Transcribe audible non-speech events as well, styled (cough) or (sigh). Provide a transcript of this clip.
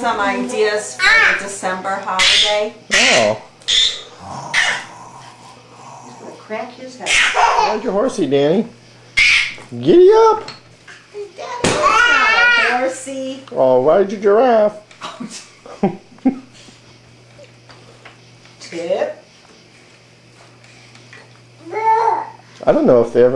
some ideas for the December holiday. Oh, He's gonna crack his head. ride your horsey, Danny. Giddy up. Daddy, horsey. Oh, ride your giraffe. (laughs) Tip. I don't know if they ever